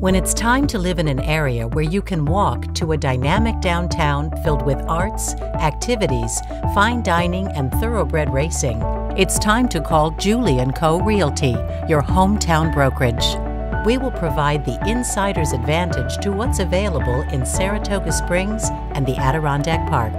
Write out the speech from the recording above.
When it's time to live in an area where you can walk to a dynamic downtown filled with arts, activities, fine dining, and thoroughbred racing, it's time to call Julie & Co. Realty, your hometown brokerage. We will provide the insider's advantage to what's available in Saratoga Springs and the Adirondack Park.